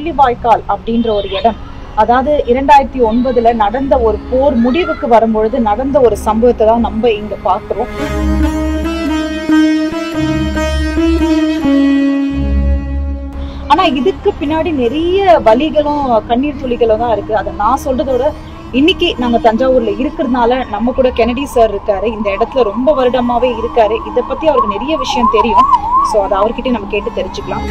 முள்ளிவாய்க்கால் அப்படின்ற ஒரு இடம். அதாவது இரண்டாயிரத்தி ஒன்பதுல நடந்த ஒரு போர் முடிவுக்கு வரும்பொழுது நடந்த ஒரு சம்பவத்தை தான் நம்ம இங்க பாக்குறோம் ஆனா இதுக்கு பின்னாடி நிறைய வலிகளும் கண்ணீர் துளிகளும் தான் இருக்கு. அதை நான் சொல்றதோட இன்னைக்கு நாங்க தஞ்சாவூர்ல இருக்கிறதுனால நம்ம கூட கெனடி சார் இருக்காரு. இந்த இடத்துல ரொம்ப வருடமாவே இருக்காரு. இதை பத்தி அவருக்கு நிறைய விஷயம் தெரியும். சோ அதை அவர்கிட்ட நம்ம கேட்டு தெரிஞ்சுக்கலாம்.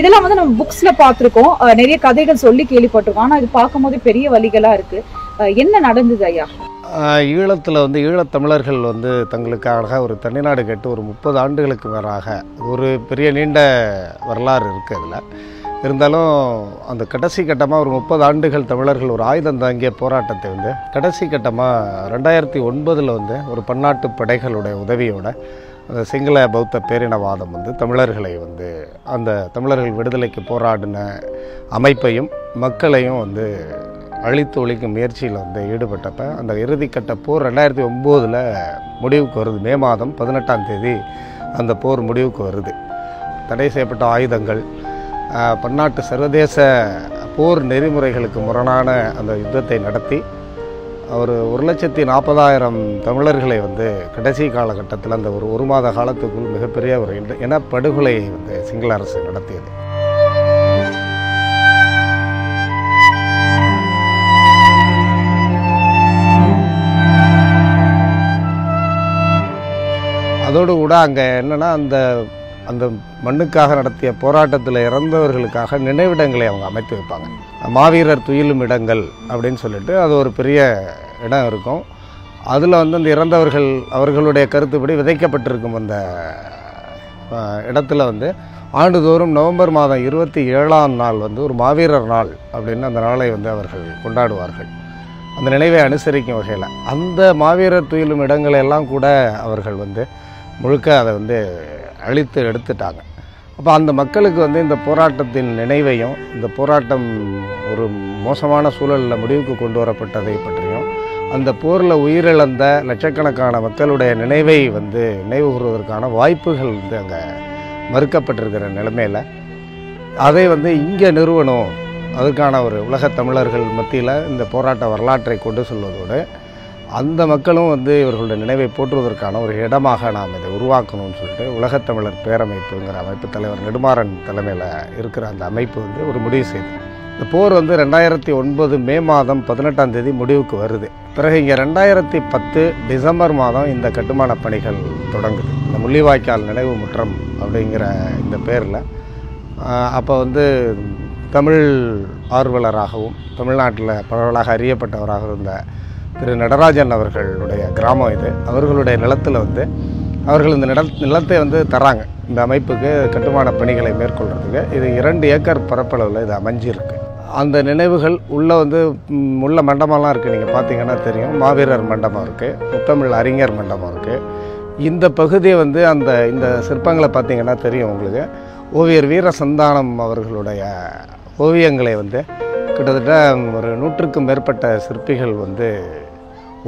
இதெல்லாம் வந்து நம்ம புக்ஸ்ல பார்த்துருக்கோம். நிறைய கதைகள் சொல்லி கேள்விப்பட்டிருக்கோம். ஆனா இது பார்க்கும்போது பெரிய வழிகளா இருக்கு. என்ன நடந்தது ஐயா? ஈழத்தில் வந்து ஈழத்தமிழர்கள் வந்து தங்களுக்காக ஒரு தனிநாடு கேட்டு ஒரு முப்பது ஆண்டுகளுக்கு மேலாக ஒரு பெரிய நீண்ட வரலாறு இருக்குது அதில். இருந்தாலும் அந்த கடைசி கட்டமாக ஒரு முப்பது ஆண்டுகள் தமிழர்கள் ஒரு ஆயுதம் தாங்கிய போராட்டத்தை வந்து கடைசி கட்டமாக ரெண்டாயிரத்தி ஒன்பதில் வந்து ஒரு பன்னாட்டு படைகளுடைய உதவியோட அந்த சிங்கள பௌத்த பேரினவாதம் வந்து தமிழர்களை வந்து அந்த தமிழர்கள் விடுதலைக்கு போராடின அமைப்பையும் மக்களையும் வந்து அழித்து ஒழிக்கும் முயற்சியில் வந்து ஈடுபட்டப்ப அந்த இறுதிக்கட்ட போர் ரெண்டாயிரத்தி ஒம்போதில் முடிவுக்கு வருது. மே மாதம் பதினெட்டாம் தேதி அந்த போர் முடிவுக்கு வருது. தடை செய்யப்பட்ட ஆயுதங்கள் பன்னாட்டு சர்வதேச போர் நெறிமுறைகளுக்கு முரணான அந்த யுத்தத்தை நடத்தி ஒரு ஒரு லட்சத்தி நாற்பதாயிரம் தமிழர்களை வந்து கடைசி காலகட்டத்தில் அந்த ஒரு ஒரு மாத காலத்துக்குள் மிகப்பெரிய ஒரு இனப்படுகொலையை வந்து சிங்கள அரசு நடத்தியது. அதோடு கூட அங்கே என்னென்னா அந்த அந்த மண்ணுக்காக நடத்திய போராட்டத்தில் இறந்தவர்களுக்காக நினைவிடங்களை அவங்க அமைத்து வைப்பாங்க. மாவீரர் துயிலும் இடங்கள் அப்படின்னு சொல்லிட்டு அது ஒரு பெரிய இடம் இருக்கும். அதில் வந்து அந்த இறந்தவர்கள் அவர்களுடைய கருத்துப்படி விதைக்கப்பட்டிருக்கும் அந்த இடத்துல வந்து ஆண்டுதோறும் நவம்பர் மாதம் இருபத்தி ஏழாம் நாள் வந்து ஒரு மாவீரர் நாள் அப்படின்னு அந்த நாளை வந்து அவர்கள் கொண்டாடுவார்கள். அந்த நினைவை அனுசரிக்கும் வகையில் அந்த மாவீரர் துயிலும் இடங்களை எல்லாம் கூட அவர்கள் வந்து முழுக்க அதை வந்து அழித்து எடுத்துட்டாங்க. அப்போ அந்த மக்களுக்கு வந்து இந்த போராட்டத்தின் நினைவையும் இந்த போராட்டம் ஒரு மோசமான சூழலில் முடிவுக்கு கொண்டு வரப்பட்டதை பற்றியும் அந்த போரில் உயிரிழந்த லட்சக்கணக்கான மக்களுடைய நினைவை வந்து நினைவு கூறுவதற்கான வாய்ப்புகள் வந்து அங்கே மறுக்கப்பட்டிருக்கிற நிலைமையில் அதை வந்து இங்கே நிறுவனம் அதுக்கான ஒரு உலகத் தமிழர்கள் மத்தியில் இந்த போராட்ட வரலாற்றை கொண்டு செல்வதோடு அந்த மக்களும் வந்து இவர்களுடைய நினைவை போற்றுவதற்கான ஒரு இடமாக நாம் இதை உருவாக்கணும்னு சொல்லிட்டு உலகத்தமிழர் பேரமைப்புங்கிற அமைப்பு தலைவர் நெடுமாறன் தலைமையில் இருக்கிற அந்த அமைப்பு வந்து ஒரு முடிவு செய்து. இந்த போர் வந்து ரெண்டாயிரத்தி ஒன்பது மே மாதம் பதினெட்டாம் தேதி முடிவுக்கு வருது. பிறகு இங்கே ரெண்டாயிரத்தி பத்து டிசம்பர் மாதம் இந்த கட்டுமான பணிகள் தொடங்குது. இந்த முள்ளிவாய்க்கால் நினைவு முற்றம் அப்படிங்கிற இந்த பேரில். அப்போ வந்து தமிழ் ஆர்வலராகவும் தமிழ்நாட்டில் பரவலாக அறியப்பட்டவராக இருந்த திரு நடராஜன் அவர்களுடைய கிராமம் இது. அவர்களுடைய நிலத்தில் வந்து அவர்கள் இந்த நில நிலத்தை வந்து தராங்க. இந்த அமைப்புக்கு கட்டுமான பணிகளை மேற்கொள்கிறதுக்கு இது இரண்டு ஏக்கர் பரப்பளவில் இது அமைஞ்சிருக்கு. அந்த நினைவுகள் உள்ளே வந்து உள்ள மண்டபம்லாம் இருக்குது நீங்கள் பார்த்தீங்கன்னா தெரியும். மாவீரர் மண்டபம் இருக்குது முத்தமிழ் அறிஞர் மண்டபம் இருக்குது இந்த பகுதியை வந்து அந்த இந்த சிற்பங்களை பார்த்தீங்கன்னா தெரியும் உங்களுக்கு. ஓவியர் வீர சந்தானம் அவர்களுடைய ஓவியங்களை வந்து கிட்டத்தட்ட ஒரு நூற்றுக்கும் மேற்பட்ட சிற்பிகள் வந்து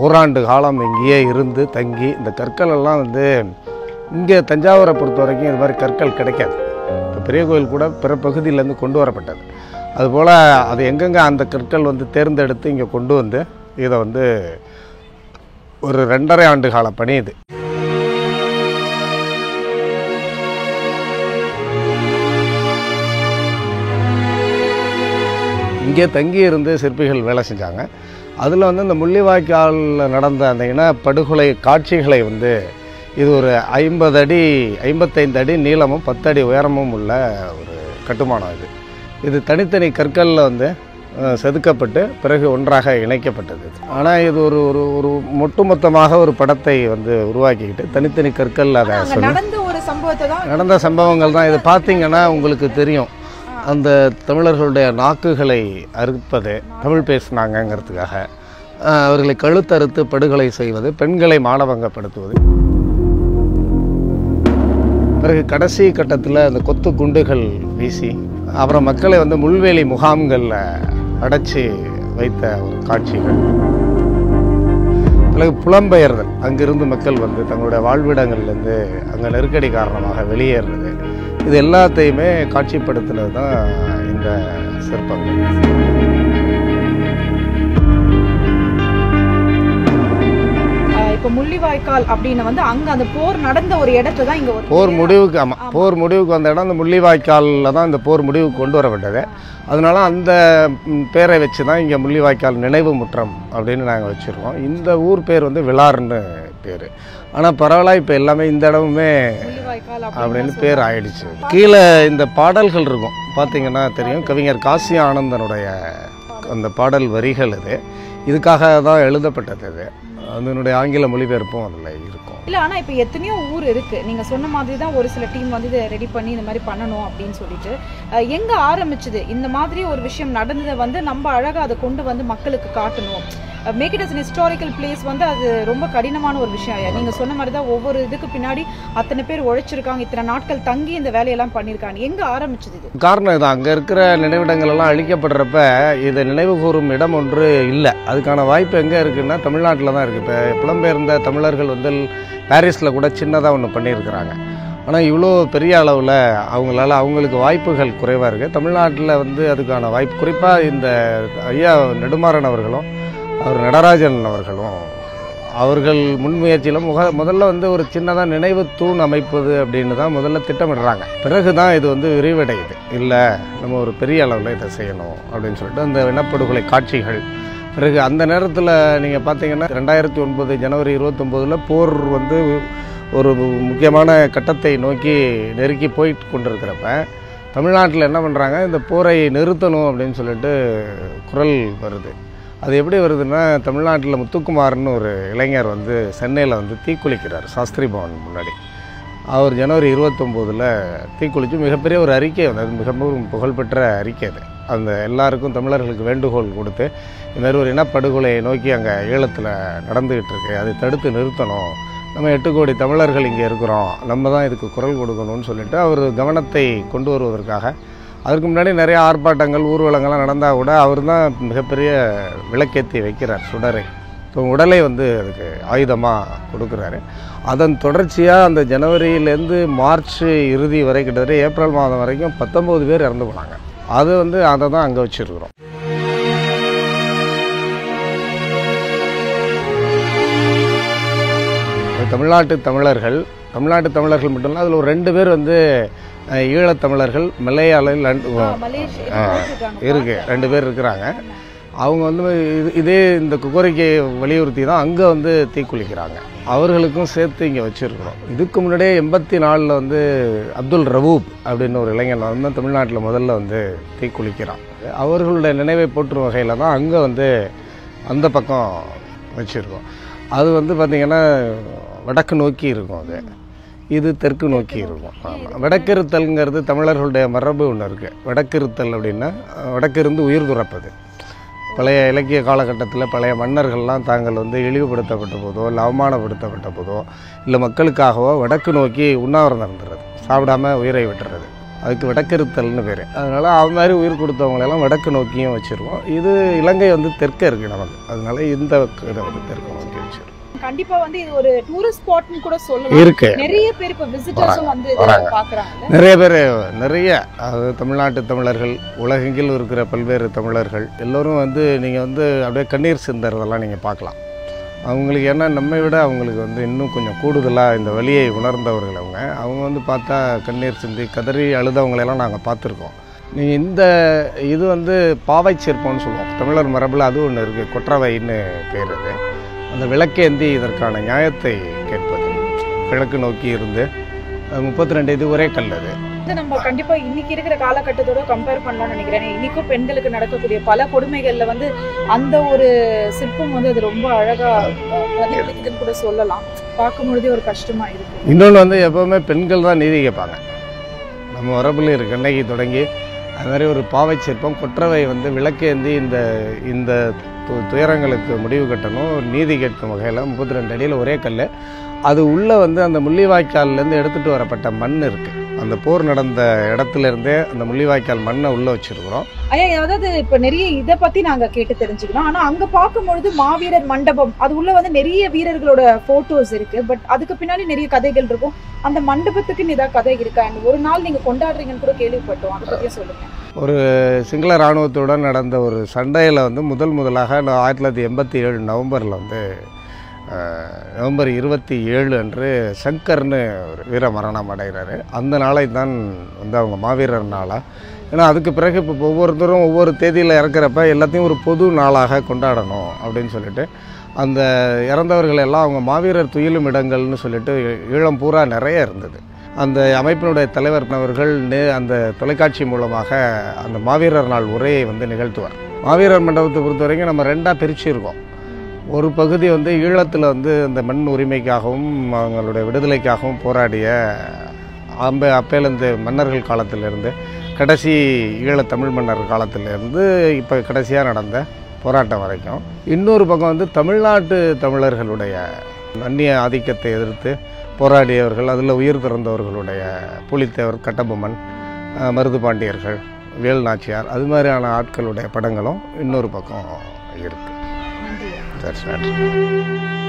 ஓராண்டு காலம் இங்கேயே இருந்து தங்கி இந்த கற்கள் எல்லாம் வந்து இங்கே தஞ்சாவூரை பொறுத்த வரைக்கும் இது மாதிரி கற்கள் கிடைக்காது. இப்போ பெரிய கோயில் கூட பிற பகுதியிலேருந்து கொண்டு வரப்பட்டது. அதுபோல் அது எங்கெங்கே அந்த கற்கள் வந்து தேர்ந்தெடுத்து இங்கே கொண்டு வந்து இதை வந்து ஒரு ரெண்டரை ஆண்டு கால பணி இது. இங்கே தங்கி இருந்து சிற்பிகள் வேலை செஞ்சாங்க. அதில் வந்து இந்த முள்ளிவாய்க்காலில் நடந்த அந்த இனப்படுகொலை காட்சிகளை வந்து இது ஒரு ஐம்பது அடி ஐம்பத்தைந்து அடி நீளமும் பத்து அடி உயரமும் உள்ள ஒரு கட்டுமானம் இது. இது தனித்தனி கற்களில் வந்து செதுக்கப்பட்டு பிறகு ஒன்றாக இணைக்கப்பட்டது ஆனால் இது ஒரு ஒரு ஒரு ஒட்டுமொத்தமாக ஒரு படத்தை வந்து உருவாக்கிக்கிட்டு தனித்தனி கற்கள் அதை நடந்த சம்பவங்கள் தான். இது பார்த்தீங்கன்னா உங்களுக்கு தெரியும். அந்த தமிழர்களுடைய நாக்குகளை அறுப்பது தமிழ் பேசினாங்கங்கிறதுக்காக அவர்களை கழுத்தறுத்து படுகொலை செய்வது பெண்களை மானவங்கப்படுத்துவது பிறகு கடைசி கட்டத்தில் அந்த கொத்து குண்டுகள் வீசி அப்புறம் மக்களை வந்து முள்வேலி முகாம்களில் அடைச்சி வைத்த ஒரு காட்சிகள். பிறகு புலம்பெயர்தல் அங்கிருந்து மக்கள் வந்து தங்களுடைய வாழ்விடங்கள்லேருந்து அங்கே நெருக்கடி காரணமாக வெளியேறுறது இது எல்லாத்தையுமே காட்சிப்படுத்தினது தான் இந்த சிற்பங்கள். இப்ப முள்ளிவாய்க்கால் அப்படின்னு வந்து அங்க அந்த போர் நடந்த ஒரு இடத்துல தான் இங்க போர் முடிவுக்கு ஆமாம் போர் முடிவுக்கு வந்த இடம் அந்த முள்ளிவாய்க்காலில் தான் இந்த போர் முடிவுக்கு கொண்டு வரப்பட்டது. அதனால அந்த பேரை வச்சு தான் இங்கே முள்ளிவாய்க்கால் நினைவு முற்றம் அப்படின்னு நாங்கள் வச்சுருக்கோம். இந்த ஊர் பேர் வந்து விளார்னு பேர். ஆனால் பரவாயில்ல இப்போ எல்லாமே இந்த இடமுமே அப்படின்னு பேர் ஆயிடுச்சு. கீழே இந்த பாடல்கள் இருக்கும். பார்த்தீங்கன்னா தெரியும். கவிஞர் காசி ஆனந்தனுடைய அந்த பாடல் வரிகள் இது. இதுக்காக தான் எழுதப்பட்டது இது. அதனுடைய ஆங்கில மொழிபெயர்ப்பும் அதில் இருக்கும். இல்ல ஆனா இப்ப எத்தனையோ ஊர் இருக்கு. நீங்க சொன்ன மாதிரி தான் ஒரு சில டீம் வந்து இதை ரெடி பண்ணி இந்த மாதிரி பண்ணணும் அப்படின்னு சொல்லிட்டு. எங்க ஆரம்பிச்சது? இந்த மாதிரி ஒரு விஷயம் நடந்ததை வந்து நம்ம அழகா அதை கொண்டு வந்து மக்களுக்கு காட்டணும். Make it as historical place வந்து அது ரொம்ப கடினமான ஒரு விஷயம் ஐயா. நீங்க சொன்ன மாதிரி தான் ஒவ்வொரு இதுக்கு பின்னாடி அத்தனை பேர் உழைச்சிருக்காங்க. இத்தனை நாட்கள் தங்கி இந்த வேலையெல்லாம் பண்ணியிருக்காங்க எங்க ஆரம்பிச்சது இது? காரணம் இது அங்கே இருக்கிற நினைவிடங்கள் எல்லாம் அழிக்கப்படுறப்ப இதை நினைவு கூறும் இடம் ஒன்று இல்லை. அதுக்கான வாய்ப்பு எங்கே இருக்குன்னா தமிழ்நாட்டில் தான் இருக்குது இப்போ புலம்பெயர்ந்த தமிழர்கள் வந்து பாரிஸில் கூட சின்னதாக ஒன்று பண்ணியிருக்கிறாங்க. ஆனால் இவ்வளோ பெரிய அளவில் அவங்களால அவங்களுக்கு வாய்ப்புகள் குறைவாக இருக்குது தமிழ்நாட்டில் வந்து அதுக்கான வாய்ப்பு குறிப்பாக இந்த ஐயா நெடுமாறன் அவர்களும் அவர் நடராஜன் அவர்களும் அவர்கள் முன்முயற்சியில் முக முதல்ல வந்து ஒரு சின்னதாக நினைவு தூண் அமைப்பது அப்படின்னு தான் முதல்ல திட்டமிடுறாங்க. பிறகு தான் இது வந்து விரிவடையுது. இல்லை நம்ம ஒரு பெரிய அளவில் இதை செய்யணும் அப்படின்னு சொல்லிட்டு அந்த இனப்படுகொலை காட்சிகள் பிறகு அந்த நேரத்தில் நீங்கள் பார்த்தீங்கன்னா ரெண்டாயிரத்தி ஒன்பது ஜனவரி இருபத்தொம்போதில் போர் வந்து ஒரு முக்கியமான கட்டத்தை நோக்கி நெருக்கி போயிட்டு கொண்டிருக்கிறப்ப தமிழ்நாட்டில் என்ன பண்ணுறாங்க இந்த போரை நிறுத்தணும் அப்படின்னு சொல்லிட்டு குரல் வருது. அது எப்படி வருதுன்னா தமிழ்நாட்டில் முத்துக்குமார்னு ஒரு இளைஞர் வந்து சென்னையில் வந்து தீக்குளிக்கிறார் சாஸ்திரி பவன் முன்னாடி. அவர் ஜனவரி இருபத்தொம்போதில் தீக்குளித்து மிகப்பெரிய ஒரு அறிக்கை வந்து அது மிகவும் புகழ்பெற்ற அறிக்கை அது. அந்த எல்லாருக்கும் தமிழர்களுக்கு வேண்டுகோள் கொடுத்து இந்த மாதிரி ஒரு இனப்படுகொலையை நோக்கி அங்கே ஈழத்தில் நடந்துக்கிட்டு இருக்கு. அதை தடுத்து நிறுத்தணும். நம்ம எட்டு கோடி தமிழர்கள் இங்கே இருக்கிறோம். நம்ம தான் இதுக்கு குரல் கொடுக்கணும்னு சொல்லிட்டு அவர் கவனத்தை கொண்டு வருவதற்காக அதற்கு முன்னாடி நிறைய ஆர்ப்பாட்டங்கள் ஊர்வலங்கள்லாம் நடந்தால் கூட அவர் தான் மிகப்பெரிய விளக்கேற்றி வைக்கிறார் சுடரை. உடலை வந்து அதுக்கு ஆயுதமாக கொடுக்குறாரு. அதன் தொடர்ச்சியாக அந்த ஜனவரியிலேருந்து மார்ச் இறுதி வரை கிட்டத்தட்ட ஏப்ரல் மாதம் வரைக்கும் பத்தொம்போது பேர் இறந்து போனாங்க. அது வந்து அதை தான் அங்கே வச்சுருக்குறோம். தமிழ்நாட்டு தமிழர்கள் தமிழ்நாட்டு தமிழர்கள் மட்டும் இல்லை அதில் ஒரு ரெண்டு பேர் வந்து ஈழத்தமிழர்கள் மலையாள மலேசியா ஆ, இருக்கு ரெண்டு பேர் இருக்கிறாங்க. அவங்க வந்து இது இதே இந்த கோரிக்கையை வலியுறுத்தி தான் அங்கே வந்து தீக்குளிக்கிறாங்க அவர்களுக்கும் சேர்த்து இங்கே வச்சுருக்கிறோம். இதுக்கு முன்னாடியே எண்பத்தி நாலில் வந்து அப்துல் ரவூப் அப்படின்னு ஒரு இளைஞன் வந்து தமிழ்நாட்டில் முதல்ல வந்து தீக்குளிக்கிறான் அவர்களுடைய நினைவை போற்றும் வகையில் தான் அங்கே வந்து அந்த பக்கம் வச்சுருக்கோம். அது வந்து பார்த்திங்கன்னா வடக்கு நோக்கி இருக்கும் அது. இது தெற்கு நோக்கி இருக்கும். ஆமாம் வடக்கிருத்தல்ங்கிறது தமிழர்களுடைய மரபு ஒன்று இருக்குது வடக்கிருத்தல் அப்படின்னா வடக்கிருந்து உயிர் துறப்பது. பழைய இலக்கிய காலகட்டத்தில் பழைய மன்னர்கள்லாம் தாங்கள் வந்து இழிவுபடுத்தப்பட்ட போதோ இல்லை அவமானப்படுத்தப்பட்ட போதோ இல்லை மக்களுக்காகவோ வடக்கு நோக்கி உண்ணாவிரதம் இருந்துறது சாப்பிடாம உயிரை விட்டுறது. அதுக்கு வடக்கிருத்தல்னு பேர். அதனால் அது மாதிரி உயிர் கொடுத்தவங்களெல்லாம் வடக்கு நோக்கியும் வச்சுருவோம். இது இலங்கை வந்து தெற்கே இருக்குது நமக்கு. அதனால இந்த இதை வந்து தெற்கு நோக்கி. கண்டிப்பா வந்து இது ஒரு டூரிஸ்ட் ஸ்பாட்னு கூட சொல்லலாம். இருக்கு. நிறைய பேர் இப்ப விசிட்டர்ஸும் வந்து. பாக்குறாங்க நிறைய பேர் நிறைய அதாவது தமிழ்நாட்டு தமிழர்கள் உலகெங்கிலும் இருக்கிற பல்வேறு தமிழர்கள் எல்லோரும் வந்து நீங்கள் வந்து அப்படியே கண்ணீர் சிந்தறதெல்லாம் நீங்கள் பார்க்கலாம். அவங்களுக்கு என்ன நம்மை விட அவங்களுக்கு வந்து இன்னும் கொஞ்சம் கூடுதலாக இந்த வலியை உணர்ந்தவர்கள் அவங்க. அவங்க வந்து பார்த்தா கண்ணீர் சிந்தி கதறி அழுதவங்களெல்லாம் நாங்கள் பார்த்துருக்கோம். நீங்கள் இந்த இது வந்து பாவை சிற்பம்னு சொல்லுவோம். தமிழர் மரபில் அது ஒன்று இருக்குது கொற்றவைன்னு பேர் அது. அந்த விளக்கேந்தி இதற்கான நியாயத்தை கேட்பது. கிழக்கு நோக்கி இருந்து முப்பத்தி ரெண்டு இது ஒரே கல் அது. இது நம்ம கண்டிப்பா இன்னைக்கு இருக்கிற காலகட்டத்தோட கம்பேர் பண்ணலாம்னு நினைக்கிறேன். இன்னைக்கும் பெண்களுக்கு நடக்கக்கூடிய பல கொடுமைகள்ல வந்து அந்த ஒரு சிற்பம் வந்து அது ரொம்ப அழகா பிரதிபலிக்குதுன்னு கூட சொல்லலாம். பார்க்கும் பொழுதே ஒரு கஷ்டமா இருக்கு. இன்னொன்று வந்து எப்போவுமே பெண்கள் தான் நீதி கேட்பாங்க. நம்ம மரபில் இருக்கு அன்னைக்கு தொடங்கி அது மாதிரி ஒரு பாவை சிற்பம் கொற்றவை வந்து விளக்கேந்தி இந்த இந்த து- துயரங்களுக்கு முடிவு கட்டணும் நீதி கேட்கும் வகையில் முப்பத்தி ரெண்டு அடியில் ஒரே கல் அது உள்ளே வந்து அந்த முள்ளிவாய்க்கால்லேருந்து எடுத்துகிட்டு வரப்பட்ட மண் இருக்குது அந்த போர் நடந்த இடத்துல இருந்தே அந்த முள்ளிவாய்க்கால் மண்ணை உள்ளே வச்சிருக்கிறோம். ஐயா அதாவது இப்ப நிறைய இத பத்தி நாங்க கேட்டு தெரிஞ்சுக்கணும் ஆனா அங்க பார்க்கும்பொழுது மாவீரர் மண்டபம் அது உள்ள வந்து நிறைய வீரர்களோட போட்டோஸ் இருக்கு. பட் அதுக்கு பின்னாடி நிறைய கதைகள் இருக்கும். அந்த மண்டபத்துக்குன்னு ஏதாவது கதை இருக்கா? ஒரு நாள் நீங்க கொண்டாடுறீங்கன்னு கூட கேள்விப்பட்டோம். அதை பத்தியே சொல்லுங்க. ஒரு சிங்கள இராணுவத்துடன் நடந்த ஒரு சண்டையில் வந்து முதல் முதலாக ஆயிரத்தி தொள்ளாயிரத்தி எண்பத்தி ஏழு நவம்பரில் வந்து நவம்பர் இருபத்தி ஏழு அன்று சங்கர்னு ஒரு வீர மரணம் அடைகிறாரு. அந்த நாளை தான் வந்து அவங்க மாவீரர் நாளாக ஏன்னா அதுக்கு பிறகு இப்போ ஒவ்வொருத்தரும் ஒவ்வொரு தேதியில் இறக்குறப்ப எல்லாத்தையும் ஒரு பொது நாளாக கொண்டாடணும் அப்படின்னு சொல்லிட்டு அந்த இறந்தவர்கள் எல்லாம் அவங்க மாவீரர் துயிலும் இடங்கள்னு சொல்லிட்டு ஈழம் பூரா நிறைய இருந்தது. அந்த அமைப்பினுடைய தலைவர் அவர்கள் நே அந்த தொலைக்காட்சி மூலமாக அந்த மாவீரர் நாள் உரையை வந்து நிகழ்த்துவார். மாவீரர் மண்டபத்தை பொறுத்த வரைக்கும் நம்ம ரெண்டாக பிரிச்சிருக்கோம். ஒரு பகுதி வந்து ஈழத்தில் வந்து அந்த மண் உரிமைக்காகவும் அவங்களுடைய விடுதலைக்காகவும் போராடிய அம்ப அப்பேலேருந்து மன்னர்கள் காலத்திலிருந்து கடைசி ஈழ தமிழ் மன்னர் காலத்திலிருந்து இப்போ கடைசியாக நடந்த போராட்டம் வரைக்கும். இன்னொரு பக்கம் வந்து தமிழ்நாட்டு தமிழர்களுடைய அந்நிய ஆதிக்கத்தை எதிர்த்து போராடியவர்கள் அதில் உயிர் பிறந்தவர்களுடைய புலித்தேவர் கட்டபொம்மன் அஹ், மருது பாண்டியர்கள் வேல் நாச்சியார் அது மாதிரியான ஆட்களுடைய படங்களும் இன்னொரு பக்கம் இருக்குது நன்றி That's right.